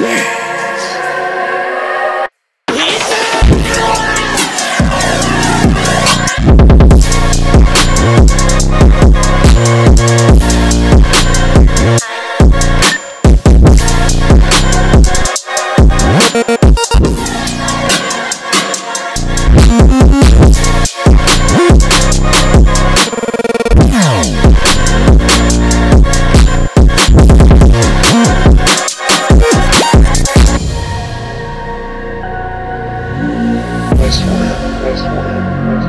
Yeah. Bye.